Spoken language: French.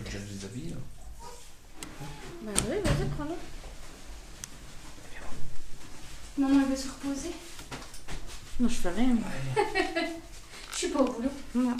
peux déjà nous déshabiller. Là. Bah oui, vas-y, prends-le. Maman, elle veut se reposer. Non, je fais rien. Je suis pas au boulot. Non.